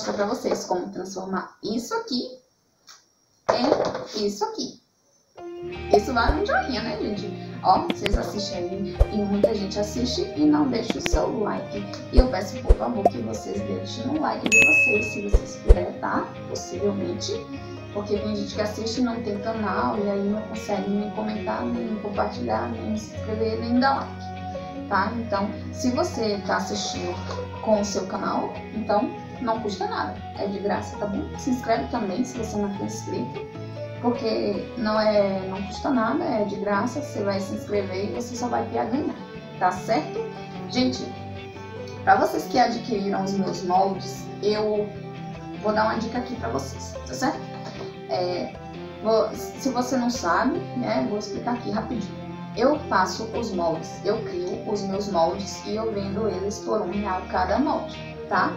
mostrar pra vocês como transformar isso aqui em isso aqui. Isso vale um joinha, né, gente? Ó, vocês assistem aí e muita gente assiste e não deixa o seu like. E eu peço, por favor, que vocês deixem um like de vocês, se vocês puderem, tá? Possivelmente. Porque tem gente que assiste e não tem canal e aí não consegue nem comentar, nem compartilhar, nem se inscrever, nem dar like. Tá? Então, se você tá assistindo com o seu canal, então não custa nada. É de graça, tá bom? Se inscreve também se você não for inscrito porque não é não custa nada, é de graça, você vai se inscrever e você só vai ter a ganhar, tá certo? Gente, para vocês que adquiriram os meus moldes, eu vou dar uma dica aqui para vocês, tá certo? É, vou, se você não sabe, né, vou explicar aqui rapidinho. Eu faço os moldes, eu crio os meus moldes e eu vendo eles por um real cada molde, tá?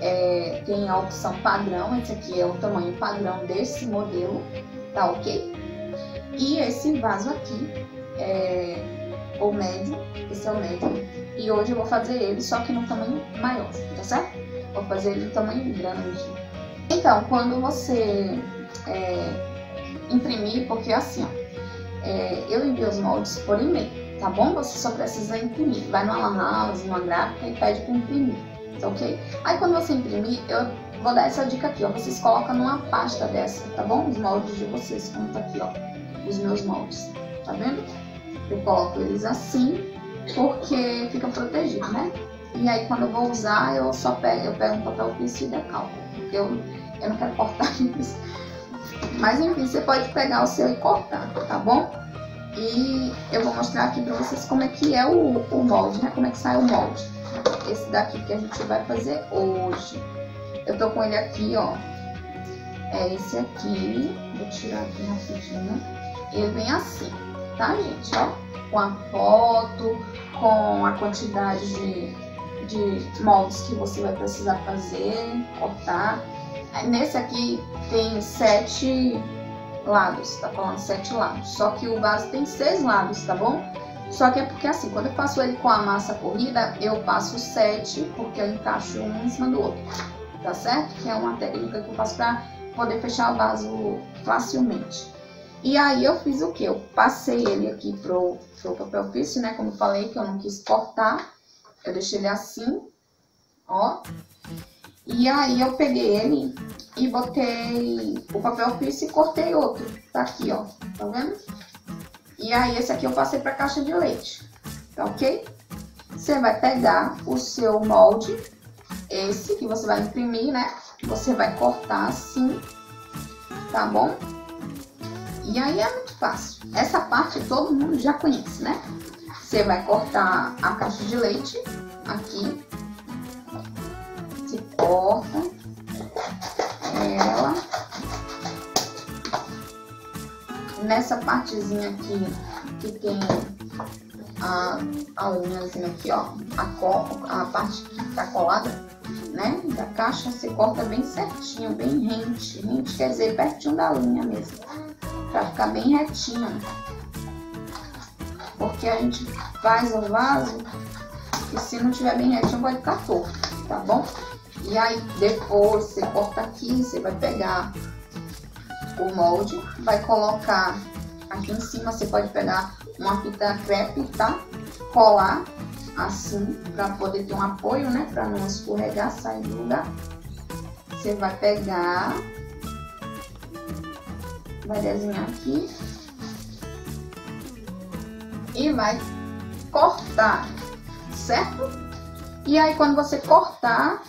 É, tem a opção padrão, esse aqui é o tamanho padrão desse modelo, tá ok? E esse vaso aqui é o médio, esse é o médio. E hoje eu vou fazer ele só que no tamanho maior, tá certo? Vou fazer ele no tamanho grande. Então, quando você é, imprimir, porque assim, ó, é, eu envio os moldes por e-mail, tá bom? Você só precisa imprimir. Vai Alan House, numa gráfica e pede para imprimir, tá ok? Aí quando você imprimir, eu Vou dar essa dica aqui, ó. Vocês colocam numa pasta dessa, tá bom? Os moldes de vocês, como tá aqui, ó. Os meus moldes, tá vendo? Eu coloco eles assim, porque fica protegido, né? E aí quando eu vou usar, eu só pego, eu pego um papel piso e decalco. Porque eu, eu não quero cortar isso. Mas enfim, você pode pegar o seu e cortar, tá bom? E eu vou mostrar aqui pra vocês como é que é o, o molde, né? Como é que sai o molde. Esse daqui que a gente vai fazer hoje. Eu tô com ele aqui, ó. É esse aqui. Vou tirar aqui rapidinho. Ele vem assim, tá, gente? Ó, com a foto, com a quantidade de, de moldes que você vai precisar fazer, cortar. Nesse aqui tem sete lados, tá falando sete lados. Só que o vaso tem seis lados, tá bom? Só que é porque assim, quando eu faço ele com a massa corrida, eu passo sete, porque eu encaixo um em cima do outro tá certo? Que é uma técnica que eu faço para poder fechar o vaso facilmente. E aí eu fiz o que? Eu passei ele aqui pro, pro papel ofício, né? Como eu falei que eu não quis cortar. Eu deixei ele assim, ó. E aí eu peguei ele e botei o papel ofício e cortei outro. Tá aqui, ó. Tá vendo? E aí esse aqui eu passei pra caixa de leite. Tá ok? Você vai pegar o seu molde esse que você vai imprimir, né? Você vai cortar assim, tá bom? E aí é muito fácil. Essa parte todo mundo já conhece, né? Você vai cortar a caixa de leite aqui. Você corta ela. Nessa partezinha aqui que tem a, a linhazinha aqui, ó, a, a parte que tá colada, né, da caixa, você corta bem certinho, bem rente. Rente quer dizer pertinho da linha mesmo, pra ficar bem retinha. Porque a gente faz o vaso e se não tiver bem retinho vai ficar torto, tá bom? E aí depois você corta aqui, você vai pegar o molde, vai colocar aqui em cima, você pode pegar uma fita crepe, tá? Colar assim, para poder ter um apoio, né? Para não escorregar, sair do lugar. Você vai pegar, vai desenhar aqui e vai cortar, certo? E aí quando você cortar,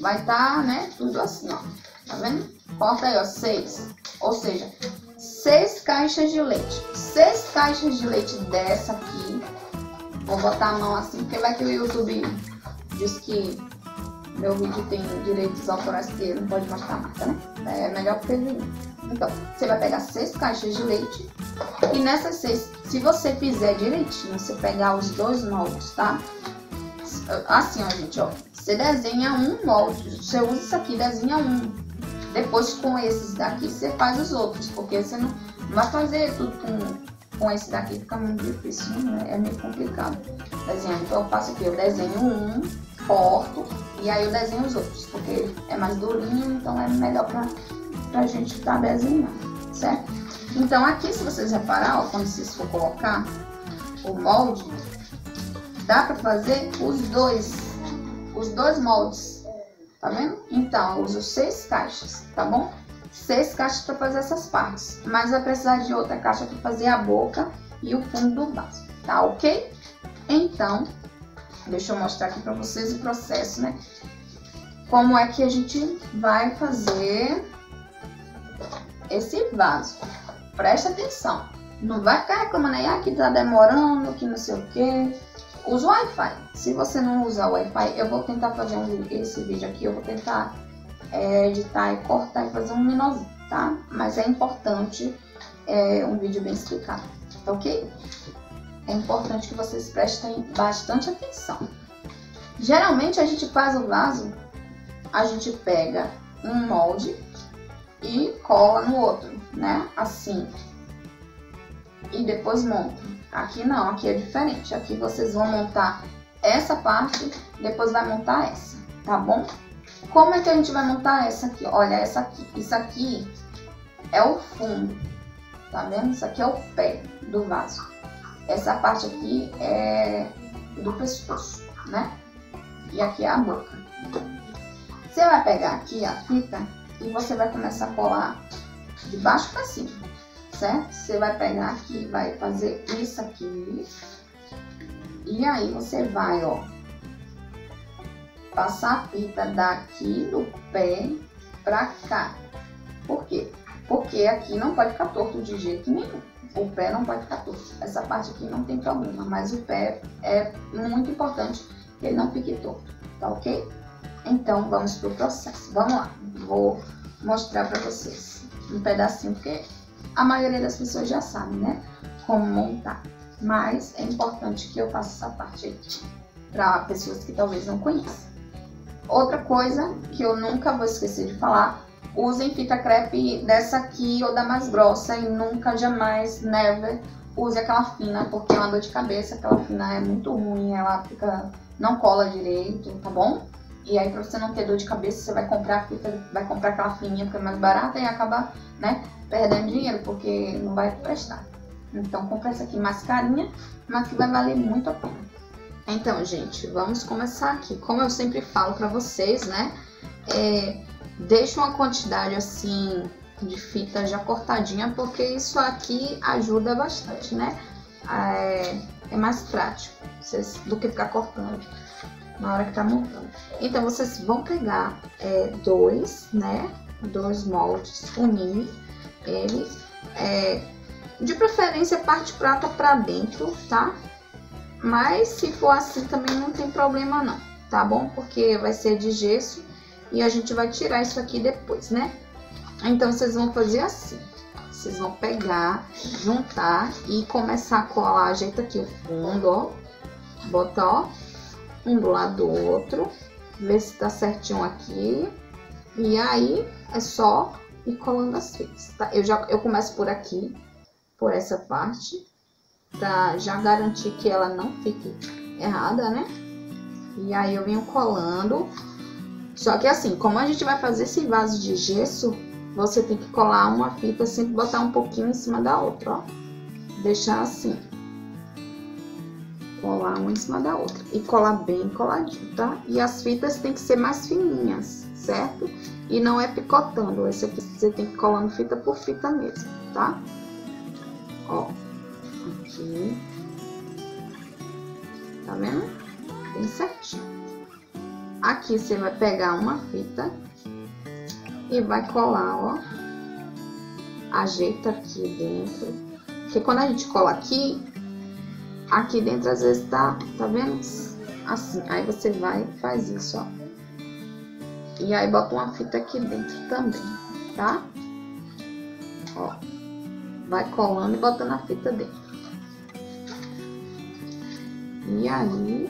vai estar, tá, né, tudo assim, ó. Tá vendo? Corta aí, ó, seis. Ou seja, seis caixas de leite. Seis caixas de leite dessa aqui Vou botar a mão assim, porque vai que o YouTube diz que meu vídeo tem direitos autorais que não pode mostrar a marca, né? É melhor prevenir. Então, você vai pegar seis caixas de leite e nessas seis, se você fizer direitinho, você pegar os dois moldes, tá? Assim, ó, gente, ó. Você desenha um molde, você usa isso aqui, desenha um. Depois com esses daqui, você faz os outros, porque você não vai fazer tudo com com esse daqui fica muito difícil, né? É meio complicado desenhar. Então eu faço aqui, eu desenho um, corto E aí eu desenho os outros, porque é mais durinho, então é melhor pra, pra gente estar tá desenhando, certo? Então aqui, se vocês reparar, ó, quando vocês for colocar o molde, dá pra fazer os dois, os dois moldes, tá vendo? Então, eu uso seis caixas, tá bom? Seis caixas pra fazer essas partes, mas vai precisar de outra caixa pra fazer a boca e o fundo do vaso, tá ok? Então, deixa eu mostrar aqui pra vocês o processo, né? Como é que a gente vai fazer esse vaso. Presta atenção. Não vai ficar reclamando aí, ah, que tá demorando, que não sei o que. Usa o Wi-Fi. Se você não usar o Wi-Fi, eu vou tentar fazer esse vídeo aqui, eu vou tentar é, editar e cortar e fazer um menorzinho, tá? Mas é importante é, um vídeo bem explicado, tá ok? É importante que vocês prestem bastante atenção. Geralmente a gente faz o vaso, a gente pega um molde e cola no outro, né? Assim. E depois monta. Aqui não, aqui é diferente. Aqui vocês vão montar essa parte, depois vai montar essa, tá bom? Como é que a gente vai montar essa aqui? Olha, essa aqui. Isso aqui é o fundo, tá vendo? Isso aqui é o pé do vaso. Essa parte aqui é do pescoço, né? E aqui é a boca. Você vai pegar aqui a fita e você vai começar a colar de baixo para cima, certo? Você vai pegar aqui, vai fazer isso aqui. E aí você vai, ó, passar a fita daqui do pé pra cá. Por quê? Porque aqui não pode ficar torto de jeito nenhum. O pé não pode ficar torto. Essa parte aqui não tem problema, mas o pé é muito importante que ele não fique torto, tá ok? Então vamos pro processo. Vamos lá, vou mostrar para vocês um pedacinho, porque a maioria das pessoas já sabe, né? Como montar. Mas é importante que eu faça essa parte aí para pessoas que talvez não conheçam. Outra coisa que eu nunca vou esquecer de falar, usem fita crepe dessa aqui ou da mais grossa e nunca, jamais, never use aquela fina, porque é uma dor de cabeça, aquela fina é muito ruim, ela fica, não cola direito, tá bom? E aí, pra você não ter dor de cabeça, você vai comprar fita, vai comprar aquela fininha porque é mais barata e acaba, né, perdendo dinheiro, porque não vai prestar. Então, compra essa aqui mais carinha, mas que vai valer muito a pena. Então, gente, vamos começar aqui. Como eu sempre falo pra vocês, né, é, deixa uma quantidade, assim, de fita já cortadinha, porque isso aqui ajuda bastante, né? É, é mais prático vocês, do que ficar cortando na hora que tá montando. Então, vocês vão pegar é, dois, né? Dois moldes, unir eles. É, de preferência, parte prata pra dentro, tá? Mas se for assim também não tem problema não, tá bom? Porque vai ser de gesso e a gente vai tirar isso aqui depois, né? Então, vocês vão fazer assim. Vocês vão pegar, juntar e começar a colar. Ajeita aqui o fundo, ó. Bota, ó um do lado do outro, ver se tá certinho aqui. E aí é só ir colando as fitas, tá? Eu já eu começo por aqui, por essa parte, pra já garantir que ela não fique errada, né? E aí eu venho colando. Só que assim, como a gente vai fazer esse vaso de gesso, você tem que colar uma fita, sempre botar um pouquinho em cima da outra, ó. Deixar assim colar uma em cima da outra e colar bem coladinho, tá? E as fitas tem que ser mais fininhas, certo? E não é picotando, esse aqui você tem que ir colando fita por fita mesmo, tá? Ó, aqui, tá vendo? Bem certinho. Aqui você vai pegar uma fita e vai colar, ó. Ajeita aqui dentro. Porque quando a gente cola aqui, Aqui dentro às vezes tá, tá vendo? Assim, aí você vai e faz isso, ó. E aí bota uma fita aqui dentro também, tá? Ó, vai colando e botando a fita dentro. E aí,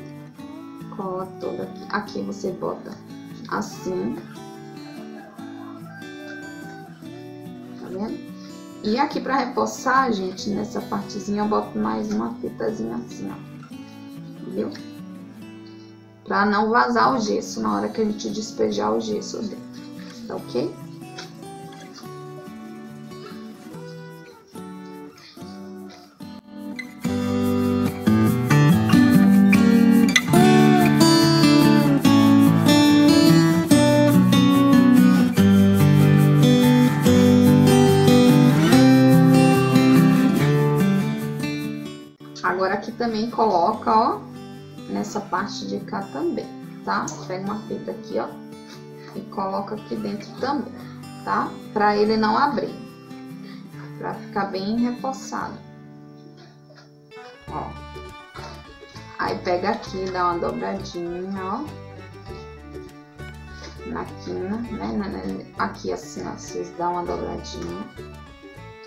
cola toda aqui. Aqui você bota assim. Tá vendo? E aqui para reforçar, gente, nessa partezinha eu boto mais uma fitazinha assim, ó. Viu? Pra não vazar o gesso na hora que a gente despejar o gesso dentro, tá ok? Agora aqui também coloca, ó, nessa parte de cá também, tá? Pega uma fita aqui, ó, e coloca aqui dentro também, tá? Pra ele não abrir, pra ficar bem reforçado. Ó. Aí pega aqui, dá uma dobradinha, ó. Na quina, né? Aqui assim, ó, vocês dão uma dobradinha.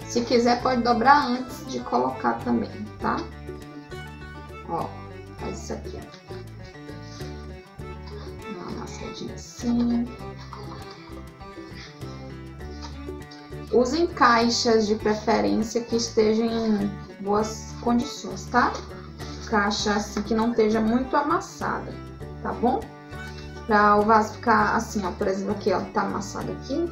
Se quiser, pode dobrar antes de colocar também, tá? Ó, faz isso aqui, ó. Uma amassadinha assim. Usem caixas de preferência que estejam em boas condições, tá? Caixa assim que não esteja muito amassada, tá bom? Pra o vaso ficar assim, ó, por exemplo, aqui, ó, tá amassado aqui.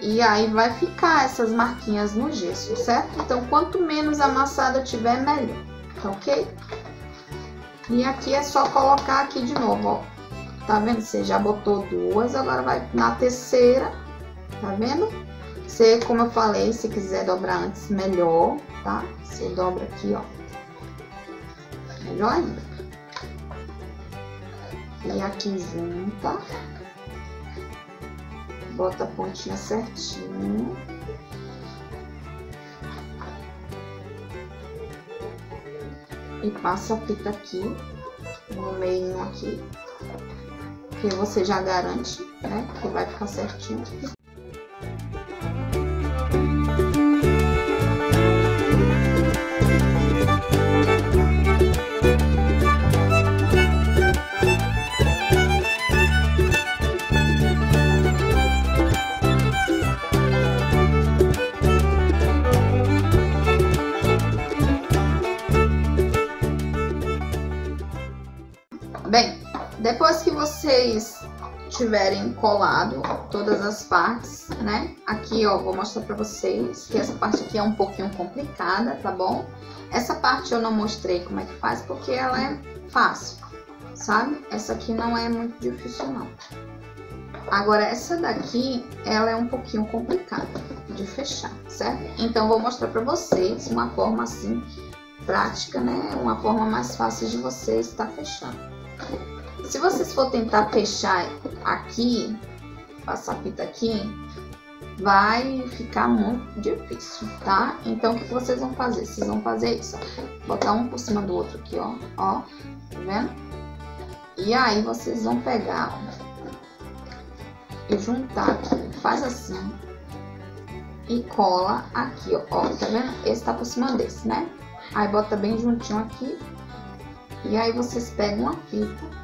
E aí vai ficar essas marquinhas no gesso, certo? Então, quanto menos amassada tiver, melhor, ok? E aqui é só colocar aqui de novo, ó. Tá vendo? Você já botou duas, agora vai na terceira, tá vendo? Você, como eu falei, se quiser dobrar antes, melhor, tá? Você dobra aqui, ó. Melhor ainda. E aqui junta bota a pontinha certinho. E passa a fita aqui, no meio aqui, que você já garante, né, que vai ficar certinho. Depois que vocês tiverem colado todas as partes, né? Aqui, ó, vou mostrar pra vocês que essa parte aqui é um pouquinho complicada, tá bom? Essa parte eu não mostrei como é que faz porque ela é fácil, sabe? Essa aqui não é muito difícil, não. Agora, essa daqui, ela é um pouquinho complicada de fechar, certo? Então, vou mostrar pra vocês uma forma assim, prática, né? Uma forma mais fácil de você estar fechando. Se vocês for tentar fechar aqui, passar fita aqui, vai ficar muito difícil, tá? Então, o que vocês vão fazer? Vocês vão fazer isso, ó. Botar um por cima do outro aqui, ó. Ó, tá vendo? E aí, vocês vão pegar, ó. E juntar aqui. Faz assim. E cola aqui, ó. Ó, tá vendo? Esse tá por cima desse, né? Aí, bota bem juntinho aqui. E aí, vocês pegam a fita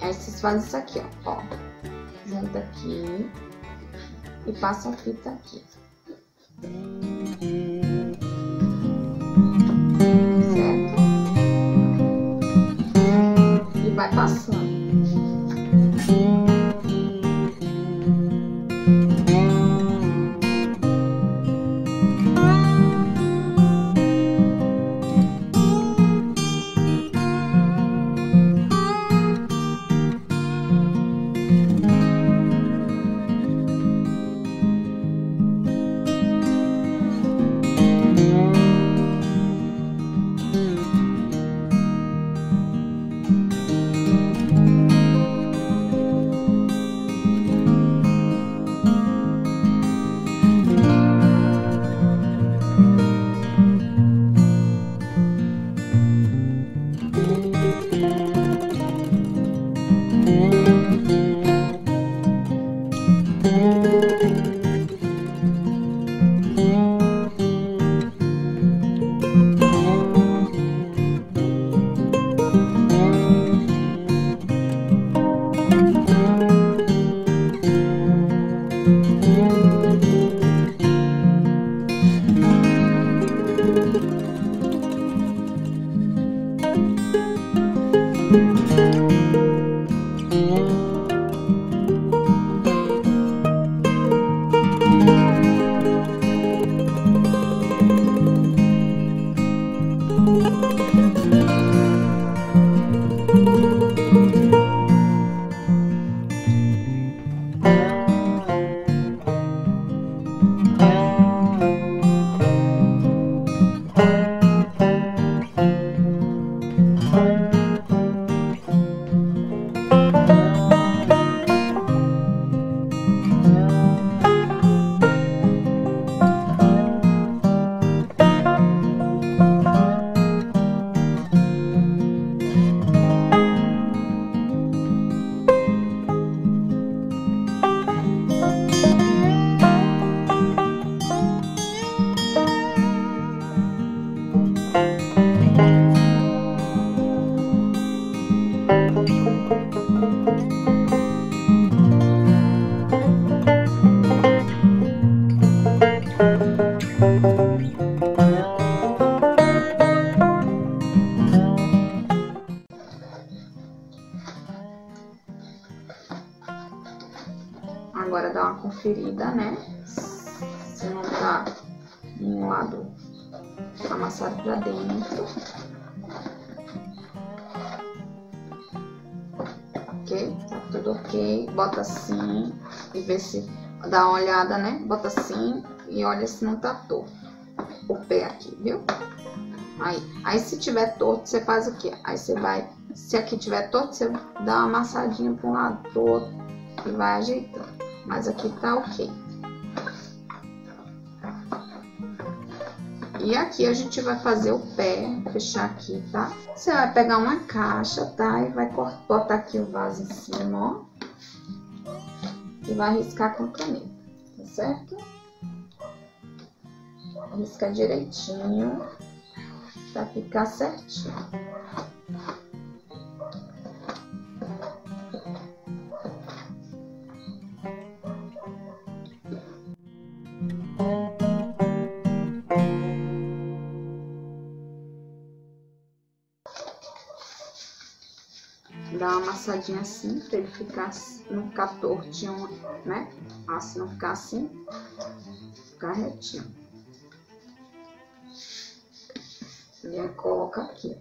Aí vocês fazem isso aqui, ó. ó. Junta aqui e passa a fita aqui. Certo? E vai passando. Né? Bota assim e olha se não tá torto o pé aqui, viu? Aí, aí se tiver torto, você faz o quê? Aí você vai, se aqui tiver torto, você dá uma amassadinha para um lado, pro e vai ajeitando. Mas aqui tá ok. E aqui a gente vai fazer o pé, fechar aqui, tá? Você vai pegar uma caixa, tá? E vai botar aqui o vaso em cima, ó. E vai riscar com caneta, certo? Risca direitinho pra ficar certinho. Amassadinha assim, pra ele ficar, não ficar tortinho, né? Assim, não ficar assim, ficar retinho. E aí coloca aqui.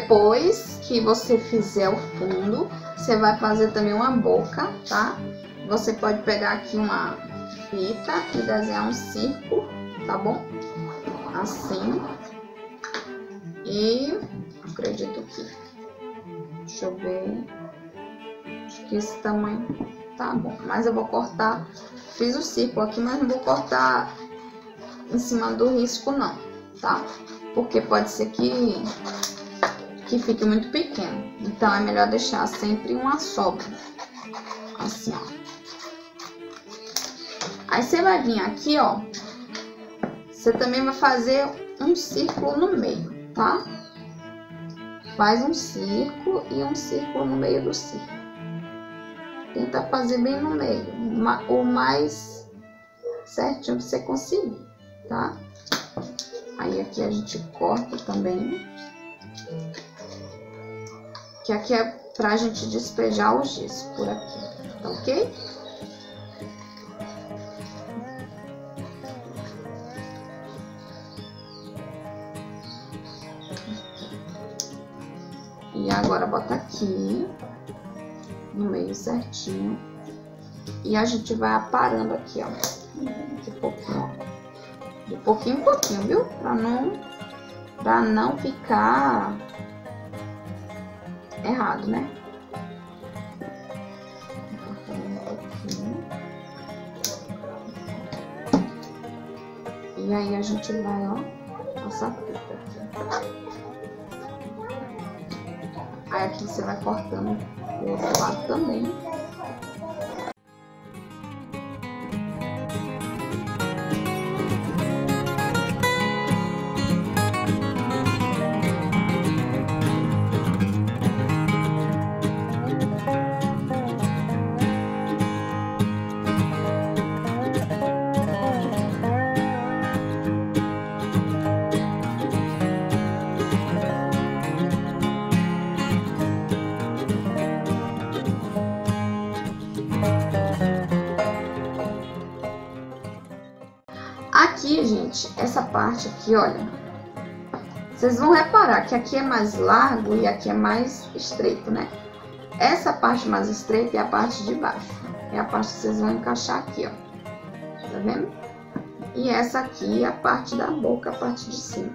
Depois que você fizer o fundo, você vai fazer também uma boca, tá? Você pode pegar aqui uma fita e desenhar um círculo, tá bom? Assim. E acredito que. Deixa eu ver. Acho que esse tamanho tá bom. Mas eu vou cortar. Fiz o círculo aqui, mas não vou cortar em cima do risco, não, tá? Porque pode ser que que fique muito pequeno. Então é melhor deixar sempre uma sobra. Assim, ó. Aí você vai vir aqui, ó. Você também vai fazer um círculo no meio, tá? Faz um círculo e um círculo no meio do círculo. Tenta fazer bem no meio, o mais certinho que você conseguir, tá? Aí aqui a gente corta também que aqui é pra gente despejar o giz por aqui, tá ok? E agora bota aqui, no meio certinho. E a gente vai aparando aqui, ó, de pouquinho, ó. De pouquinho em pouquinho, viu? Pra não, pra não ficar errado, né? E aí a gente vai, ó, passar fita aqui. Aí aqui você vai cortando o outro lado também. Essa parte aqui, olha. Vocês vão reparar que aqui é mais largo e aqui é mais estreito, né? Essa parte mais estreita é a parte de baixo. É a parte que vocês vão encaixar aqui, ó. Tá vendo? E essa aqui é a parte da boca, a parte de cima.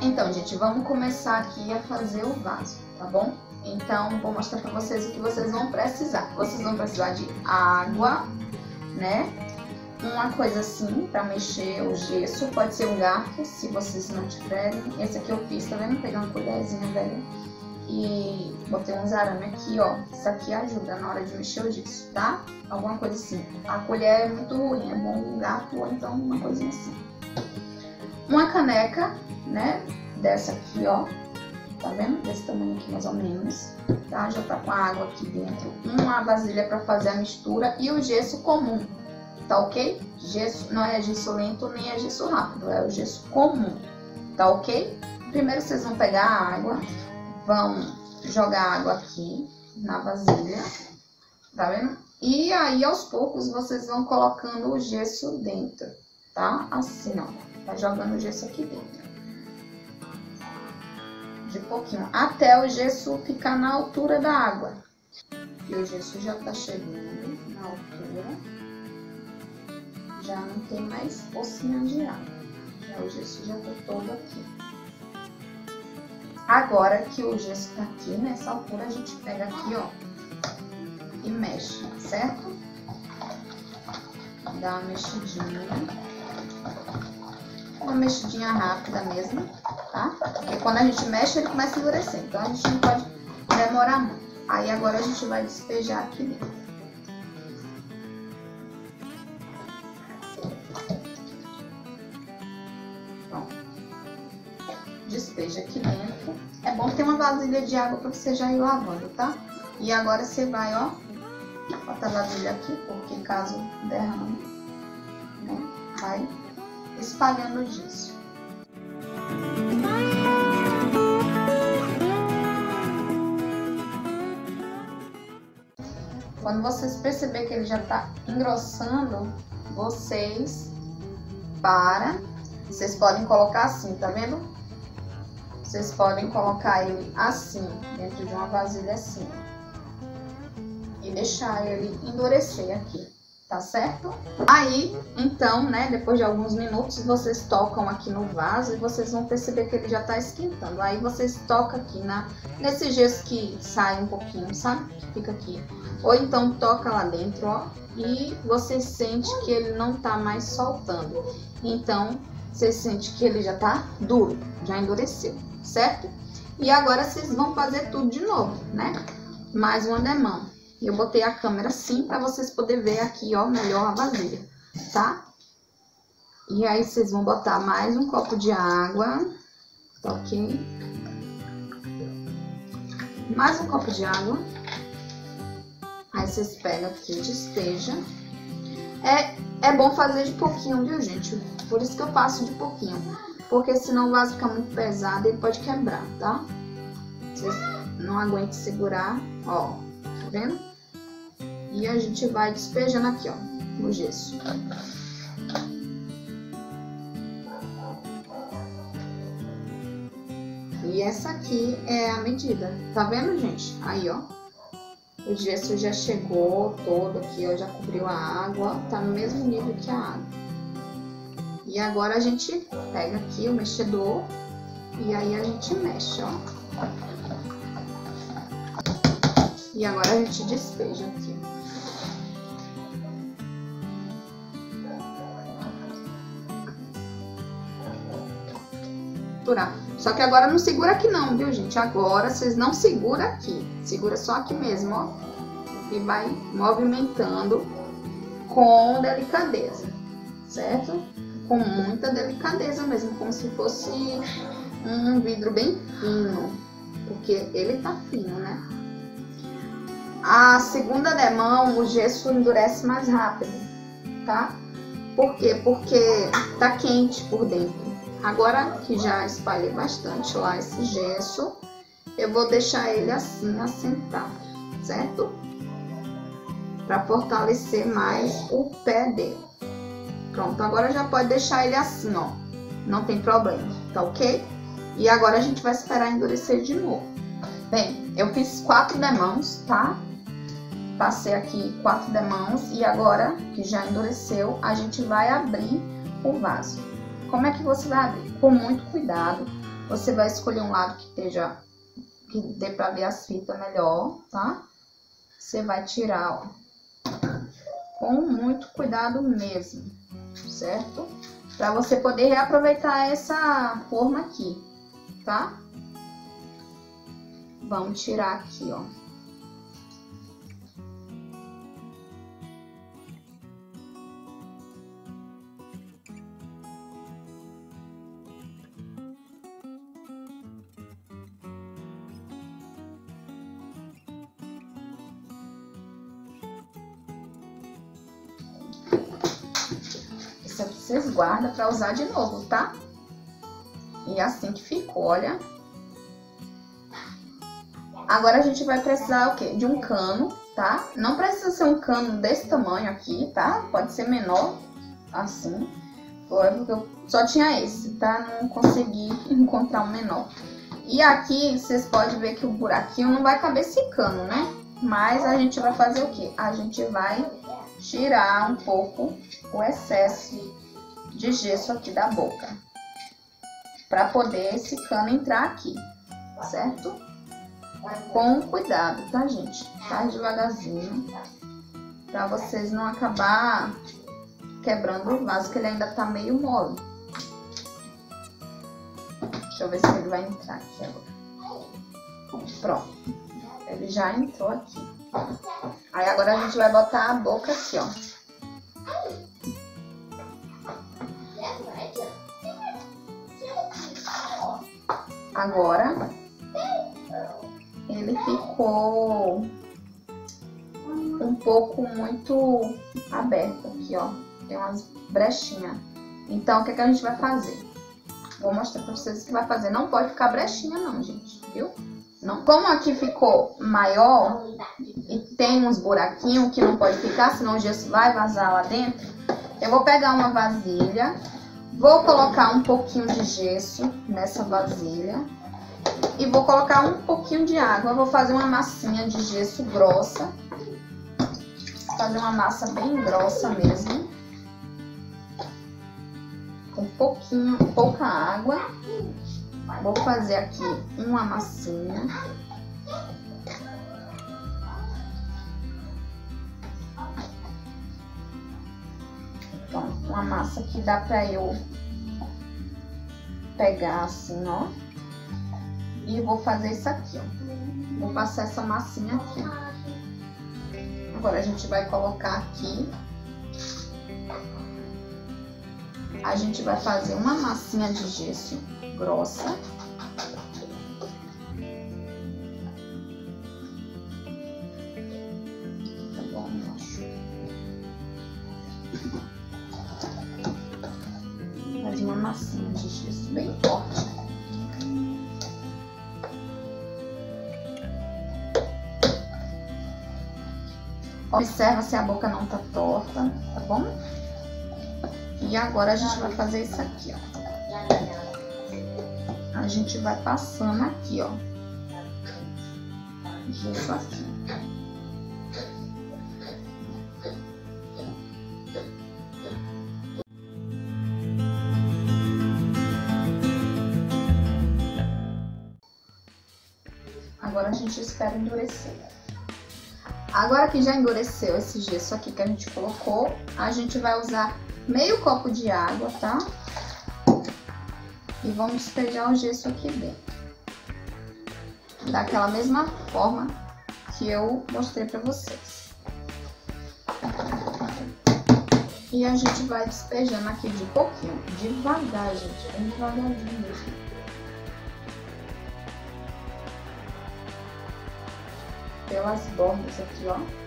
Então, gente, vamos começar aqui a fazer o vaso, tá bom? Então, vou mostrar pra vocês o que vocês vão precisar. Vocês vão precisar de água, né? Uma coisa assim para mexer o gesso, pode ser um garfo, se vocês não tiverem. Esse aqui eu fiz, tá vendo? Peguei uma colherzinha velha e botei uns arame aqui, ó. Isso aqui ajuda na hora de mexer o gesso, tá? Alguma coisa assim. A colher é muito ruim, é bom um garfo ou então uma coisinha assim. Uma caneca, né? Dessa aqui, ó. Tá vendo? Desse tamanho aqui mais ou menos, tá? Já tá com a água aqui dentro. Uma vasilha para fazer a mistura e o gesso comum, tá ok? Gesso, não é gesso lento nem é gesso rápido, é o gesso comum, tá ok? Primeiro vocês vão pegar a água, vão jogar água aqui na vasilha, tá vendo? E aí aos poucos vocês vão colocando o gesso dentro, tá? Assim, ó, tá jogando o gesso aqui dentro. De pouquinho, até o gesso ficar na altura da água. E o gesso já tá chegando na altura já não tem mais pocinha de água. Já o gesso já tá todo aqui. Agora que o gesso tá aqui, nessa altura, a gente pega aqui, ó, e mexe, certo? Dá uma mexidinha. Uma mexidinha rápida mesmo, tá? Porque quando a gente mexe, ele começa a endurecer. Então, a gente não pode demorar muito. Aí, agora a gente vai despejar aqui dentro. Despeja aqui dentro. É bom ter uma vasilha de água para você já ir lavando, tá? E agora você vai, ó, bota a vasilha aqui, porque caso derrame, né, vai espalhando o gesso. Quando vocês perceberem que ele já tá engrossando, vocês para. Vocês podem colocar assim, tá vendo? Vocês podem colocar ele assim, dentro de uma vasilha assim. E deixar ele endurecer aqui, tá certo? Aí, então, né, depois de alguns minutos, vocês tocam aqui no vaso e vocês vão perceber que ele já tá esquentando. Aí vocês tocam aqui na, nesse gesso que sai um pouquinho, sabe? Que fica aqui. Ou então toca lá dentro, ó, e você sente que ele não tá mais soltando. Então, você sente que ele já tá duro, já endureceu certo? E agora vocês vão fazer tudo de novo, né? Mais uma demão. Eu botei a câmera assim para vocês poderem ver aqui, ó, melhor a vasilha, tá? E aí vocês vão botar mais um copo de água, tá ok? Mais um copo de água. Aí vocês pegam aqui, despeja. É, é bom fazer de pouquinho, viu, gente? Por isso que eu passo de pouquinho porque senão o vaso fica muito pesado e pode quebrar, tá? Vocês não aguentam segurar, ó, tá vendo? E a gente vai despejando aqui, ó, o gesso. E essa aqui é a medida, tá vendo, gente? Aí, ó, o gesso já chegou todo aqui, ó, já cobriu a água, tá no mesmo nível que a água. E agora a gente pega aqui o mexedor e aí a gente mexe, ó. E agora a gente despeja aqui. Só que agora não segura aqui não, viu, gente? Agora vocês não segura aqui. Segura só aqui mesmo, ó. E vai movimentando com delicadeza, certo? Com muita delicadeza mesmo, como se fosse um vidro bem fino, porque ele tá fino, né? A segunda demão, o gesso endurece mais rápido, tá? Por quê? Porque tá quente por dentro. Agora que já espalhei bastante lá esse gesso, eu vou deixar ele assim, assentado, certo? Para fortalecer mais o pé dele. Pronto, agora já pode deixar ele assim, ó. Não tem problema, tá ok? E agora a gente vai esperar endurecer de novo. Bem, eu fiz quatro demãos, tá? Passei aqui quatro demãos e agora que já endureceu, a gente vai abrir o vaso. Como é que você vai abrir? Com muito cuidado. Você vai escolher um lado que esteja, que dê pra ver as fitas melhor, tá? Você vai tirar, ó, com muito cuidado mesmo, certo? Para você poder reaproveitar essa forma aqui, tá? Vamos tirar aqui, ó. Guardam para usar de novo, tá? E assim que ficou, olha. Agora a gente vai precisar o quê? De um cano, tá? Não precisa ser um cano desse tamanho aqui, tá? Pode ser menor, assim. Porque eu só tinha esse, tá? Não consegui encontrar um menor. E aqui vocês podem ver que o buraquinho não vai caber esse cano, né? Mas a gente vai fazer o quê? A gente vai tirar um pouco o excesso de gesso aqui da boca. Para poder esse cano entrar aqui, certo? Com cuidado, tá, gente? Faz devagarzinho. Pra vocês não acabar quebrando o vaso, que ele ainda tá meio mole. Deixa eu ver se ele vai entrar aqui agora. Pronto. Ele já entrou aqui. Aí agora a gente vai botar a boca aqui, ó. Agora ele ficou um pouco muito aberto aqui, ó. Tem umas brechinhas. Então, o que, é que a gente vai fazer? Vou mostrar pra vocês o que vai fazer. Não pode ficar brechinha não, gente, viu? Não. Como aqui ficou maior e tem uns buraquinhos que não pode ficar, senão o gesso vai vazar lá dentro, eu vou pegar uma vasilha, vou colocar um pouquinho de gesso nessa vasilha e vou colocar um pouquinho de água. vou fazer uma massinha de gesso grossa, fazer uma massa bem grossa mesmo, com pouquinho, pouca água. Vou fazer aqui uma massinha. Então, uma massa que dá pra eu pegar assim, ó. E vou fazer isso aqui, ó. Vou passar essa massinha aqui. Agora a gente vai colocar aqui. A gente vai fazer uma massinha de gesso grossa. Bem forte. Observa se a boca não tá torta, tá bom? E agora a gente vai fazer isso aqui, ó. A gente vai passando aqui, ó. Gesso aqui. Espera endurecer. Agora que já endureceu esse gesso aqui que a gente colocou, a gente vai usar meio copo de água, tá? E vamos despejar o gesso aqui dentro. Daquela mesma forma que eu mostrei pra vocês. E a gente vai despejando aqui de pouquinho, devagar, gente, bem devagarzinho mesmo. Pelas bordas aqui, ó.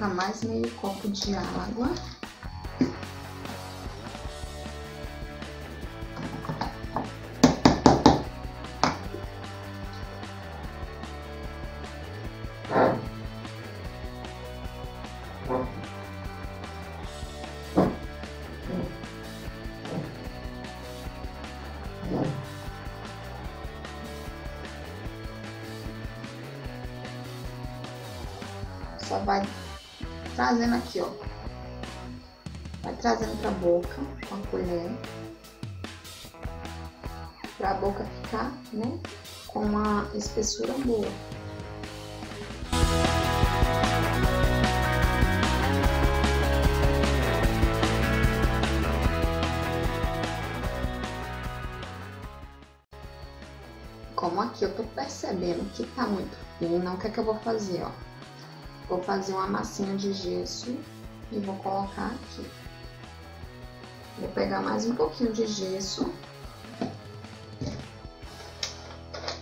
colocar mais meio copo de água. Trazendo aqui, ó. Vai trazendo pra boca com a colher. Pra boca ficar, né? Com uma espessura boa. Como aqui eu tô percebendo que tá muito fino, o que é que eu vou fazer, ó? Vou fazer uma massinha de gesso e vou colocar aqui. Vou pegar mais um pouquinho de gesso.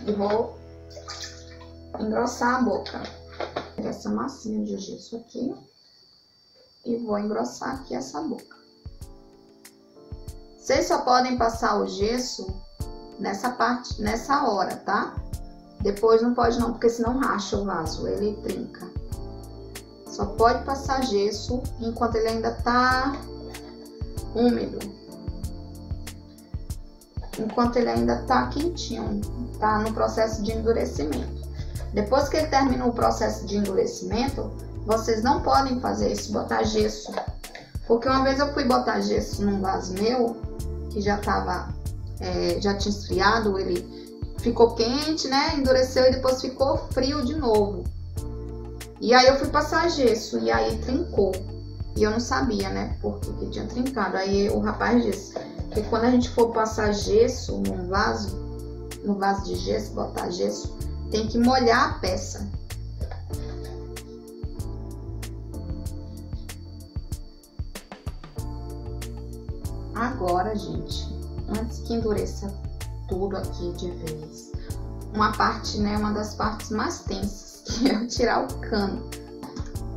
E vou engrossar a boca. Essa massinha de gesso aqui. E vou engrossar aqui essa boca. Vocês só podem passar o gesso nessa parte, nessa hora, tá? Depois não pode não, porque senão racha o vaso, ele trinca. Só pode passar gesso enquanto ele ainda tá úmido. Enquanto ele ainda tá quentinho, tá no processo de endurecimento. Depois que ele termina o processo de endurecimento, vocês não podem fazer isso, botar gesso. Porque uma vez eu fui botar gesso num vaso meu, que já tava, é, já tinha esfriado, ele ficou quente, né? Endureceu e depois ficou frio de novo. E aí eu fui passar gesso e aí trincou. E eu não sabia, né, por que, que tinha trincado. Aí o rapaz disse que quando a gente for passar gesso num vaso, no vaso de gesso, botar gesso, tem que molhar a peça. Agora, gente, antes que endureça tudo aqui de vez, uma parte, né, uma das partes mais tensas, é tirar o cano.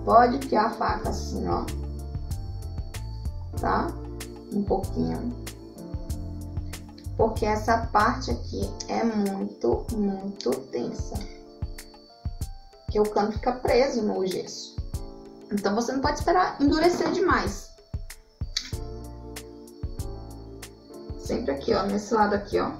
Pode enfiar a faca assim, ó, tá? Um pouquinho. Porque essa parte aqui é muito, muito tensa. Que o cano fica preso no gesso. Então você não pode esperar endurecer demais. Sempre aqui, ó, nesse lado aqui, ó.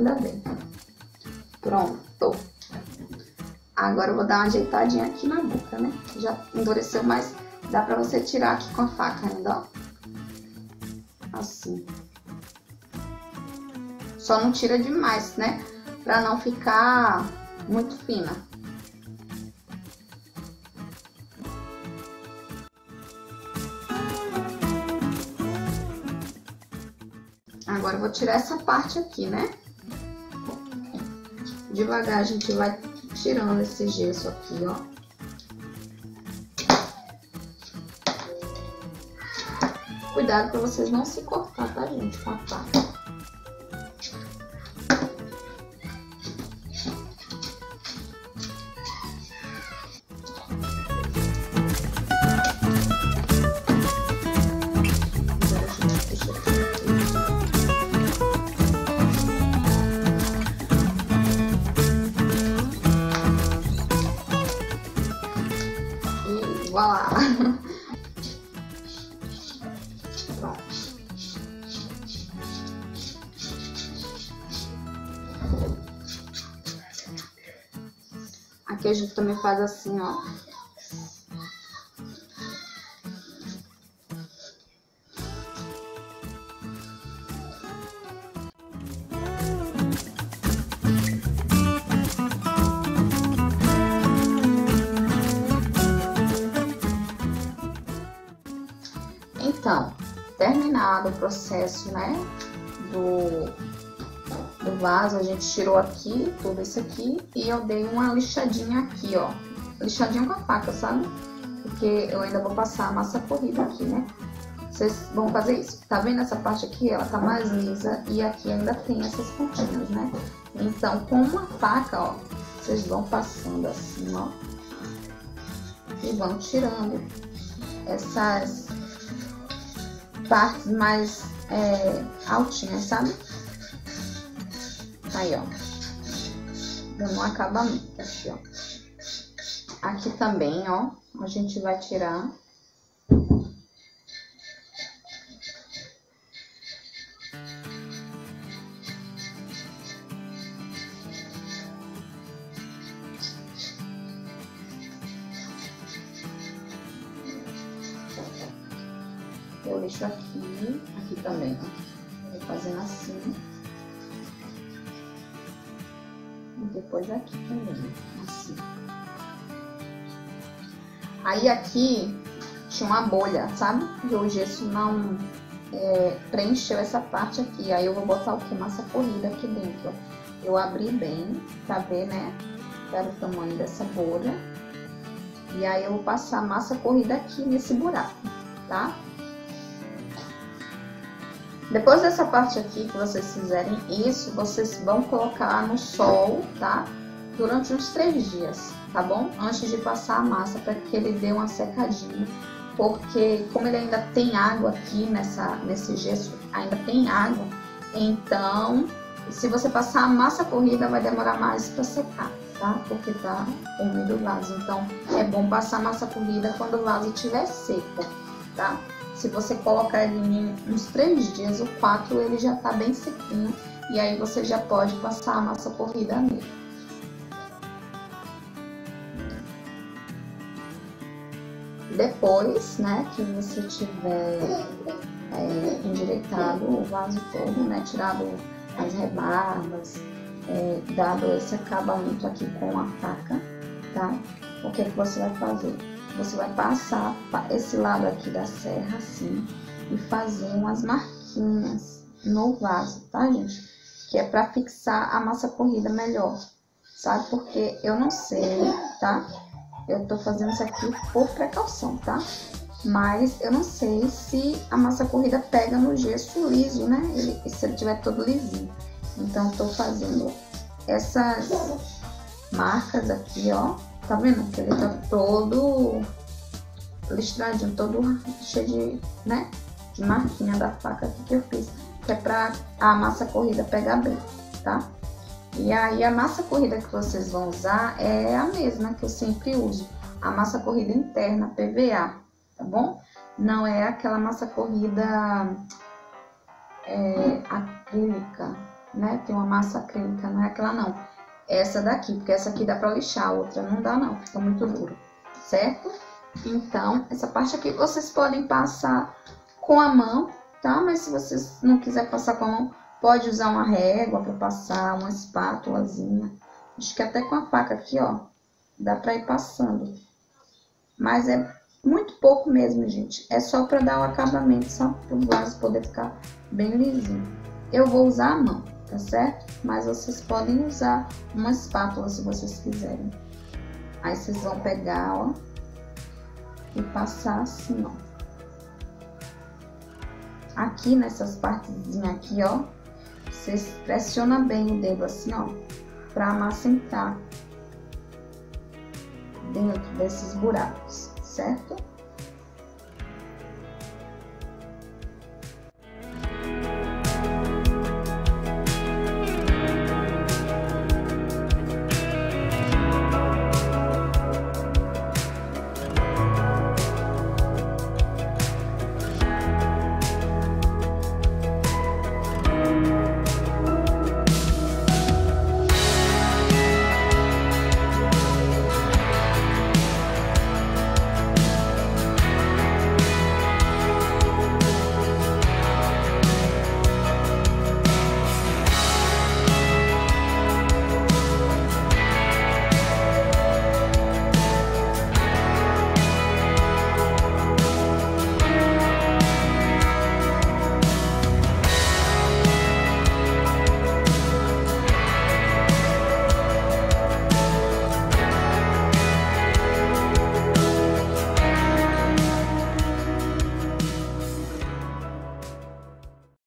Ainda bem. Pronto. Agora eu vou dar uma ajeitadinha aqui na boca, né? Já endureceu, mas dá pra você tirar aqui com a faca ainda, ó. Assim. Só não tira demais, né? Pra não ficar muito fina. Agora eu vou tirar essa parte aqui, né? Devagar a gente vai tirando esse gesso aqui, ó. Cuidado para vocês não se cortar, tá, gente, com a faca. Faz assim, ó. Então, terminado o processo, né, a gente tirou aqui, tudo isso aqui, e eu dei uma lixadinha aqui, ó, lixadinha com a faca, sabe? Porque eu ainda vou passar a massa corrida aqui, né? Vocês vão fazer isso. Tá vendo essa parte aqui? Ela tá mais lisa e aqui ainda tem essas pontinhas, né? Então, com uma faca, ó, vocês vão passando assim, ó, e vão tirando essas partes mais é, altinhas, sabe? Aí, ó. Dando um acabamento aqui, ó. Aqui também, ó, a gente vai tirar Aqui também, assim. Aí aqui tinha uma bolha, sabe? E o gesso não é, preencheu essa parte aqui. Aí eu vou botar o que? Massa corrida aqui dentro. Eu abri bem pra ver, né? Para o tamanho dessa bolha. E aí eu vou passar massa corrida aqui nesse buraco, tá? Depois dessa parte aqui que vocês fizerem isso, vocês vão colocar no sol, tá? Durante uns três dias, tá bom? Antes de passar a massa, para que ele dê uma secadinha. Porque como ele ainda tem água aqui nessa, nesse gesso, ainda tem água, então se você passar a massa corrida vai demorar mais para secar, tá? Porque tá úmido o vaso. Então é bom passar a massa corrida quando o vaso estiver seco, tá? Se você colocar ele em uns três dias ou quatro, ele já tá bem sequinho. E aí você já pode passar a massa corrida nele. Depois, né, que você tiver é, endireitado o vaso todo, né, tirado as rebarbas, é, dado esse acabamento aqui com a faca, tá? O que, que você vai fazer? você vai passar esse lado aqui da serra assim e fazer umas marquinhas no vaso, tá, gente? Que é para fixar a massa corrida melhor, sabe? Porque eu não sei, tá? Eu tô fazendo isso aqui por precaução, tá? Mas eu não sei se a massa corrida pega no gesso liso, né? Ele, se ele tiver todo lisinho. Então, tô fazendo essas marcas aqui, ó, Tá vendo que ele tá todo listradinho, todo cheio de, né, de marquinha da faca aqui que eu fiz. Que é pra a massa corrida pegar bem, tá? E aí a massa corrida que vocês vão usar é a mesma que eu sempre uso. A massa corrida interna, PVA, tá bom? Não é aquela massa corrida é, acrílica, né? Tem uma massa acrílica, não é aquela não essa daqui, porque essa aqui dá pra lixar, a outra não dá não, fica muito duro, certo? Então, essa parte aqui vocês podem passar com a mão, tá? Mas se vocês não quiser passar com a mão, pode usar uma régua para passar, uma espátulazinha. Acho que até com a faca aqui, ó, dá pra ir passando. Mas é muito pouco mesmo, gente. É só para dar o acabamento, só para o vaso poder ficar bem lisinho. Eu vou usar a mão tá certo? Mas vocês podem usar uma espátula se vocês quiserem. Aí vocês vão pegar, ó, e passar assim, ó. Aqui nessas partezinhas aqui, ó, vocês pressionam bem o dedo assim, ó, pra massa entrar dentro desses buracos, certo?